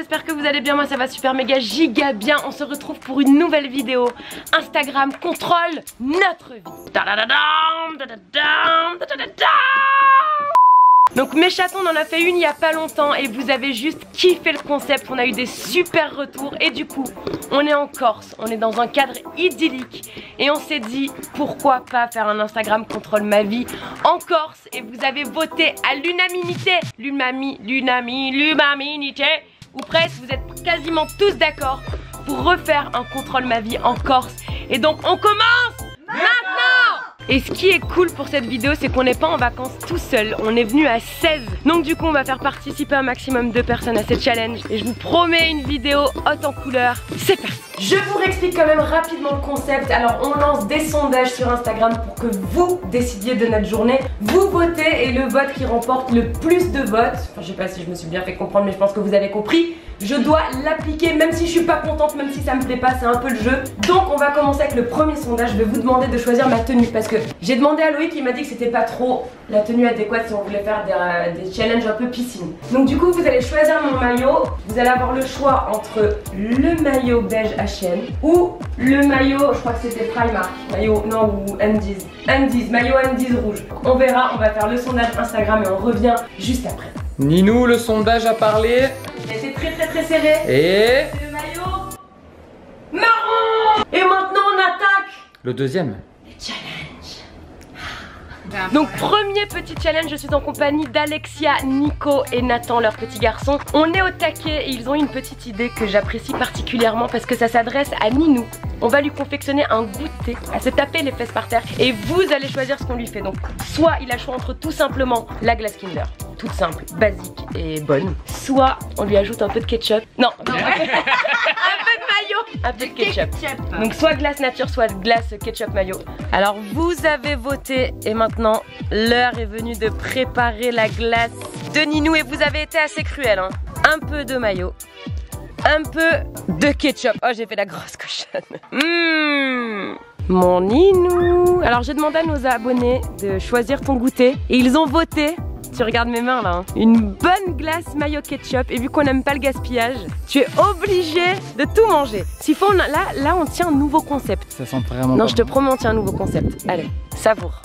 j'espère que vous allez bien, moi ça va super méga giga bien. On se retrouve pour une nouvelle vidéo. Instagram contrôle notre vie. Donc mes chatons on en a fait une il y a pas longtemps et vous avez juste kiffé le concept, on a eu des super retours et du coup on est en Corse, on est dans un cadre idyllique et on s'est dit pourquoi pas faire un Instagram contrôle ma vie en Corse et vous avez voté à l'unanimité, l'unami, l'unami, l'unanimité ou presque, vous êtes quasiment tous d'accord pour refaire un contrôle ma vie en Corse et donc on commence maintenant et ce qui est cool pour cette vidéo, c'est qu'on n'est pas en vacances tout seul. On est venu à 16. Donc du coup, on va faire participer un maximum de personnes à cette challenge. Et je vous promets une vidéo haute en couleur. C'est parti Je vous réexplique quand même rapidement le concept. Alors, on lance des sondages sur Instagram pour que vous décidiez de notre journée. Vous votez et le vote qui remporte le plus de votes, enfin je sais pas si je me suis bien fait comprendre, mais je pense que vous avez compris, je dois l'appliquer même si je suis pas contente, même si ça me plaît pas, c'est un peu le jeu. Donc on va commencer avec le premier sondage, je vais vous demander de choisir ma tenue parce que j'ai demandé à Loïc, il m'a dit que c'était pas trop la tenue adéquate si on voulait faire des, euh, challenges un peu piscine. Donc du coup vous allez choisir mon maillot, vous allez avoir le choix entre le maillot beige H&M ou le maillot, je crois que c'était Primark, maillot, non ou M10, M10, maillot M10 rouge. On verra, on va faire le sondage Instagram et on revient juste après. Ninou, le sondage a parlé. C'est très très très serré. Et le maillot marron. Et maintenant on attaque le deuxième. Le challenge. Donc premier petit challenge, je suis en compagnie d'Alexia, Nico et Nathan, leur petit garçon. On est au taquet et ils ont une petite idée que j'apprécie particulièrement parce que ça s'adresse à Ninou. On va lui confectionner un goûter, à se taper les fesses par terre et vous allez choisir ce qu'on lui fait. Donc soit il a choix entre tout simplement la glace Kinder, toute simple, basique et bonne. Soit on lui ajoute un peu de ketchup. Non, un peu de maillot, un peu de ketchup. Donc soit glace nature, soit glace ketchup maillot. Alors vous avez voté et maintenant l'heure est venue de préparer la glace de Ninou et vous avez été assez cruel. Hein. Un peu de maillot, un peu de ketchup. Oh j'ai fait la grosse cochonne. Mmh. Mon Ninou Alors j'ai demandé à nos abonnés de choisir ton goûter et ils ont voté tu regardes mes mains là. Hein. Une bonne glace mayo ketchup. Et vu qu'on n'aime pas le gaspillage, tu es obligé de tout manger. S'il faut, là, là, on tient un nouveau concept. Ça sent vraiment. Non, je te promets, on tient un nouveau concept. Allez, savoure.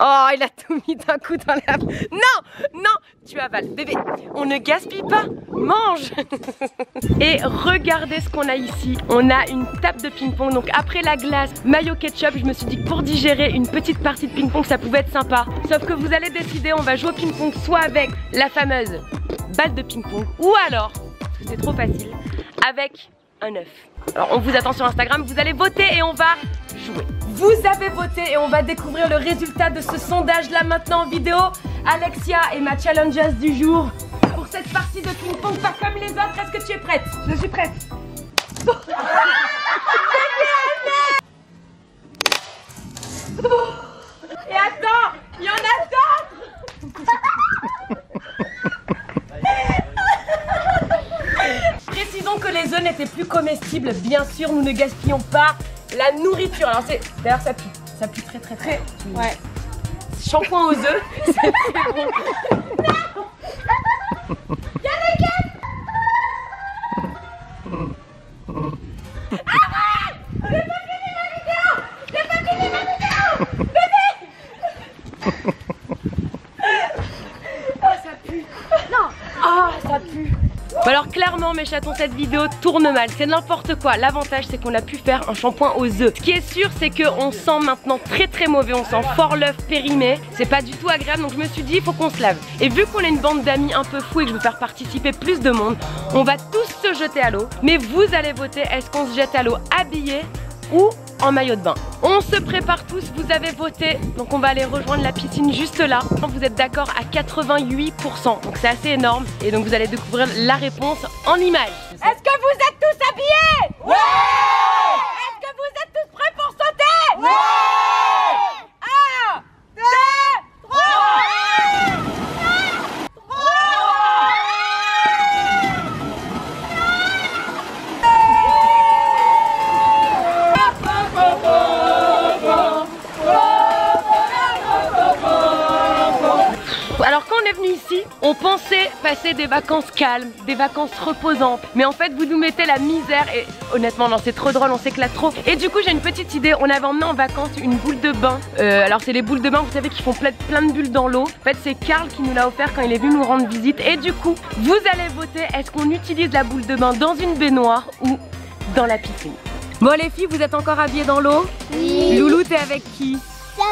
Oh, il a tout mis d'un coup dans la... Non, non, tu avales. Bébé, on ne gaspille pas, mange Et regardez ce qu'on a ici. On a une table de ping-pong. Donc après la glace mayo ketchup, je me suis dit que pour digérer une petite partie de ping-pong, ça pouvait être sympa. Sauf que vous allez décider, on va jouer au ping-pong soit avec la fameuse balle de ping-pong ou alors, c'est trop facile, avec un œuf. Alors on vous attend sur Instagram, vous allez voter et on va jouer. Vous avez voté et on va découvrir le résultat de ce sondage là maintenant en vidéo. Alexia et ma challengeuse du jour pour cette partie de ping-pong pas comme les autres. Est-ce que tu es prête? Je suis prête. et attends, il y en a d'autres? Précisons que les œufs n'étaient plus comestibles, bien sûr, nous ne gaspillons pas la nourriture. Alors c'est, d'ailleurs ça pue, ça pue très très très. Ouais. Shampoing aux œufs, c'est très bon. clairement mes chatons cette vidéo tourne mal, c'est n'importe quoi. L'avantage c'est qu'on a pu faire un shampoing aux œufs. Ce qui est sûr c'est qu'on sent maintenant très très mauvais, on sent fort l'œuf périmé. C'est pas du tout agréable donc je me suis dit il faut qu'on se lave. Et vu qu'on est une bande d'amis un peu fous et que je veux faire participer plus de monde, on va tous se jeter à l'eau. Mais vous allez voter est-ce qu'on se jette à l'eau habillé ou en maillot de bain. On se prépare tous, vous avez voté, donc on va aller rejoindre la piscine juste là. Vous êtes d'accord à 88%, donc c'est assez énorme. Et donc vous allez découvrir la réponse en images. Est-ce que vous êtes tous habillés? Ouais Est-ce que vous êtes tous prêts pour sauter? Ouais passer des vacances calmes, des vacances reposantes. Mais en fait, vous nous mettez la misère et honnêtement, non, c'est trop drôle, on s'éclate trop. Et du coup, j'ai une petite idée. On avait emmené en vacances une boule de bain. Euh, alors, c'est les boules de bain, vous savez, qui font plein, plein de bulles dans l'eau. En fait, c'est Karl qui nous l'a offert quand il est venu nous rendre visite. Et du coup, vous allez voter est-ce qu'on utilise la boule de bain dans une baignoire ou dans la piscine? Bon, les filles, vous êtes encore habillées dans l'eau? Oui. Loulou, t'es avec qui?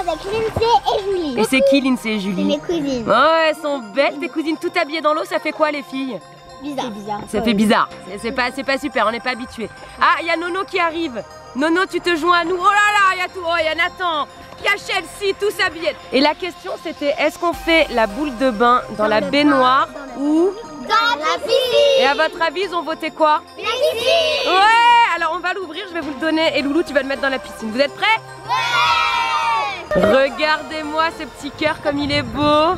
Avec Lindsay et Julie. Et c'est qui Lindsay et C'est Julie mes cousines. Oh, elles sont belles, tes cousines toutes habillées dans l'eau, ça fait quoi les filles? Bizarre. Ça fait bizarre, C'est- pas, c'est pas super, on n'est pas habitué. Ah, il y a Nono qui arrive. Nono, tu te joins à nous. Oh là là, il y a tout. Oh, il y a Nathan. Il y a Chelsea, tous habillés. Et la question c'était est-ce qu'on fait la boule de bain dans, la baignoire bain, dans la- ou. Dans la piscine. Et à votre avis, ils ont voté quoi? La piscine. Ouais Alors on va l'ouvrir, je vais vous le donner. Et Loulou, tu vas le mettre dans la piscine. Vous êtes prêts? Regardez-moi ce petit cœur comme il est beau.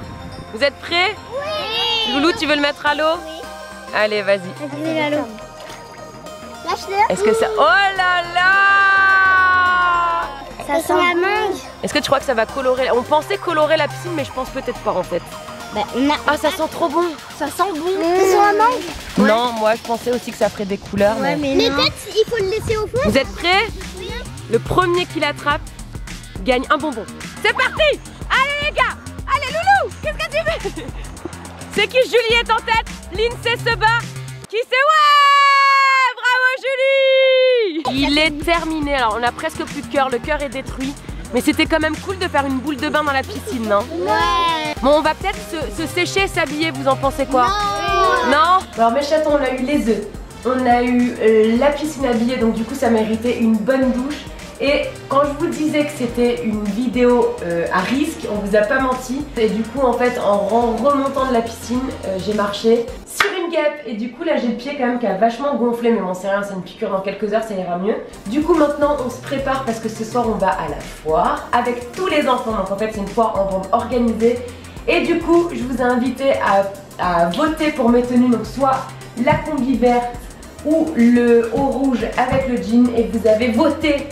Vous êtes prêts? Oui. Loulou, tu veux le mettre à l'eau? Oui. Allez, vas-y. Vas-y, la l'eau. Lâche-le. Est-ce que ça. Oh là là Ça sent la mangue. Est-ce que tu crois que ça va colorer? On pensait colorer la piscine, mais je pense peut-être pas en fait. Bah, on a... Ah, ça sent trop bon Ça sent bon. Ça sent la mangue. Non, moi je pensais aussi que ça ferait des couleurs. mais- mais, peut-être il faut le laisser au fond. Vous êtes prêts? Le premier qui l'attrape gagne un bonbon. C'est parti Allez les gars Allez Loulou Qu'est-ce que tu fais C'est qui Julie est en tête Lindsay se bat Qui c'est Ouais Bravo Julie Il est terminé. Alors on a presque plus de cœur, le cœur est détruit. Mais c'était quand même cool de faire une boule de bain dans la piscine, non Ouais. Bon, on va peut-être se, se sécher, s'habiller, vous en pensez quoi Non Alors mes chatons, on a eu les œufs, on a eu euh, la piscine habillée, donc du coup ça méritait une bonne douche. Et quand je vous disais que c'était une vidéo euh, à risque, on vous a pas menti. Et du coup en fait en remontant de la piscine, euh, j'ai marché sur une guêpe. Et du coup là j'ai le pied quand même qui a vachement gonflé, mais bon c'est rien, c'est une piqûre dans quelques heures, ça ira mieux. Du coup maintenant on se prépare parce que ce soir on va à la foire avec tous les enfants. Donc en fait c'est une foire en bande organisée. Et du coup, je vous ai invité à, à voter pour mes tenues, donc soit la combi verte ou le haut rouge avec le jean. Et vous avez voté.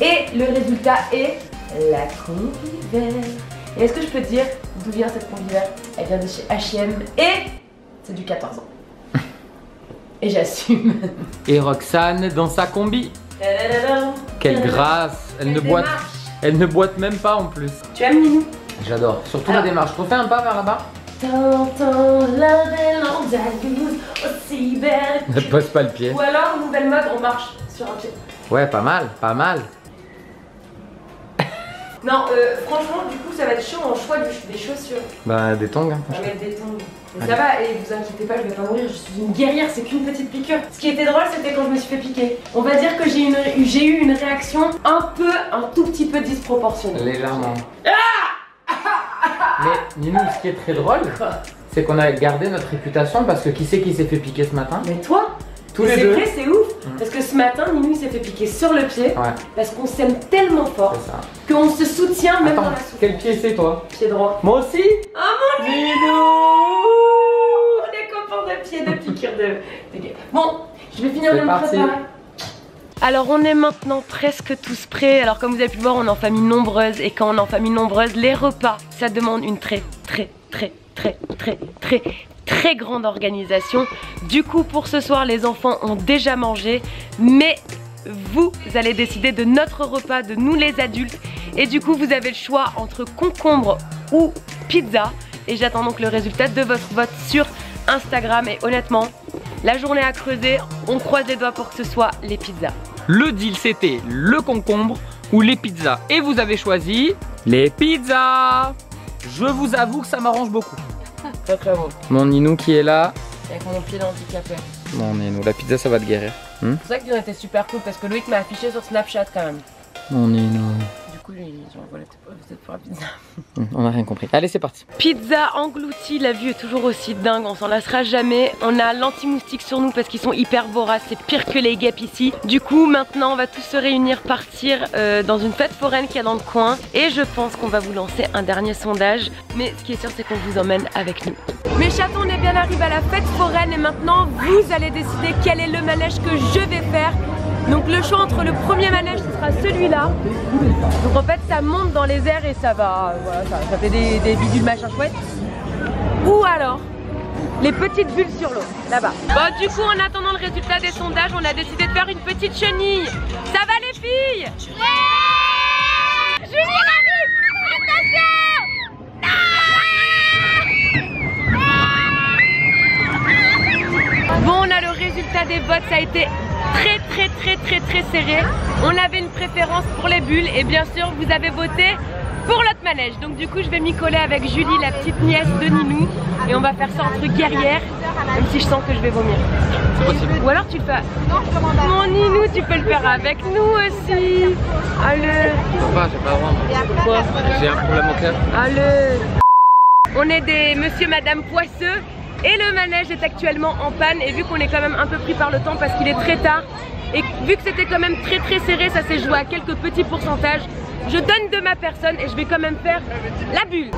Et le résultat est la combi. Et est-ce que je peux dire d'où vient cette combi Elle vient de chez H&M et c'est du 14 ans. Et j'assume. Et Roxane dans sa combi. Quelle grâce Elle ne boite, elle ne boite même pas en plus. Tu aimes Ninou? J'adore. Surtout Alors- la démarche. Refais un pas vers là-bas. T'entends la belle andalouse aussi belle. Ne pose pas le pied. Ou alors, nouvelle mode, on marche sur un pied. Ouais, pas mal, pas mal. Non, euh, franchement, du coup, ça va être chaud en choix des chaussures. Bah, des tongs. hein, On va franchement. mettre des tongs. Mais ça va, et vous inquiétez pas, je vais pas mourir, je suis une guerrière, c'est qu'une petite piqûre. Ce qui était drôle, c'était quand je me suis fait piquer. On va dire que j'ai une- eu une réaction un peu, un tout petit peu disproportionnée. Légèrement. Mais Ninou, ce qui est très drôle, c'est qu'on a gardé notre réputation parce que qui c'est qui s'est fait piquer ce matin Mais toi Tous les c'est deux. vrai, c'est ouf. Mm. Parce que ce matin, Ninou il s'est fait piquer sur le pied. Ouais, Parce qu'on s'aime tellement fort c'est ça. Qu'on se soutient même dans Attends, la souffrance. quel pied c'est toi Pied droit. Moi aussi Oh mon Ninou On est copains de pied de piqûre de. Bon, je vais finir de me préparer. Alors on est maintenant presque tous prêts. Alors comme vous avez pu le voir, on est en famille nombreuse et quand on est en famille nombreuse, les repas, ça demande une très très très très très très très grande organisation. Du coup pour ce soir, les enfants ont déjà mangé, mais vous allez décider de notre repas, de nous les adultes. Et du coup, vous avez le choix entre concombre ou pizza. Et j'attends donc le résultat de votre vote sur Instagram. Et honnêtement, la journée à creuser, on croise les doigts pour que ce soit les pizzas. Le deal c'était le concombre ou les pizzas. Et vous avez choisi les pizzas. Je vous avoue que ça m'arrange beaucoup. Très très bon. Mon Ninou qui est là. Avec mon pied handicapé. Mon Ninou, la pizza ça va te guérir. C'est pour ça qu'ils ont été super cool parce que Loïc m'a affiché sur Snapchat quand même. Mon Ninou. Pour la pizza. Hum, On a rien compris. Allez, c'est parti. Pizza engloutie, la vue est toujours aussi dingue, on s'en lassera jamais. On a l'anti-moustique sur nous parce qu'ils sont hyper voraces, c'est pire que les guêpes ici. Du coup, maintenant, on va tous se réunir, partir euh, dans une fête foraine qu'il y a dans le coin. Et je pense qu'on va vous lancer un dernier sondage. Mais ce qui est sûr, c'est qu'on vous emmène avec nous. Mes chatons, on est bien arrivés à la fête foraine et maintenant, vous allez décider quel est le manège que je vais faire. Donc le choix entre le premier manège, ce sera celui-là. Donc en fait, ça monte dans les airs et ça va, voilà, ça, ça fait des, des bidules machin chouette. ou alors les petites bulles sur l'eau, là-bas. Bon, du coup, en attendant le résultat des sondages, on a décidé de faire une petite chenille. Ça va les filles? Ouais Julie arrive Attention Bon, on a le résultat des votes, ça a été très très très très très serré. On avait une préférence pour les bulles et bien sûr, vous avez voté pour l'autre manège. Donc du coup, je vais m'y coller avec Julie, la petite nièce de Ninou. Et on va faire ça entre guerrières, même si je sens que je vais vomir. Ou alors tu le fais. Mon Ninou, tu peux le faire avec nous aussi. Allez, pas, j'ai pas le droit. J'ai un problème au cœur. allez. On est des monsieur, madame poisseux. Et le manège est actuellement en panne. Et vu qu'on est quand même un peu pris par le temps parce qu'il est très tard. Et vu que c'était quand même très très serré, ça s'est joué à quelques petits pourcentages. Je donne de ma personne et je vais quand même faire la bulle.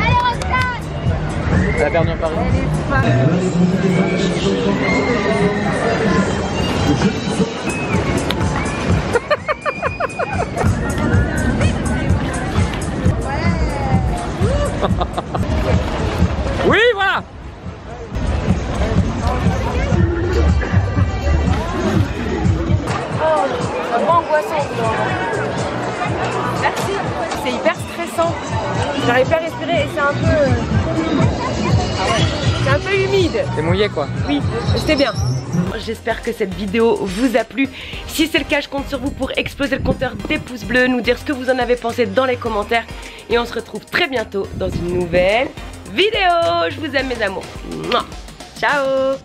Allez, Roxane Elle Oui, voilà Oh, c'est angoissant. Merci. C'est hyper stressant. J'arrive pas à respirer et c'est un peu. euh, C'est un peu humide. T'es mouillé quoi Oui, c'était bien. J'espère que cette vidéo vous a plu. Si c'est le cas, je compte sur vous pour exploser le compteur des pouces bleus, nous dire ce que vous en avez pensé dans les commentaires. Et on se retrouve très bientôt dans une nouvelle vidéo. Je vous aime mes amours. Ciao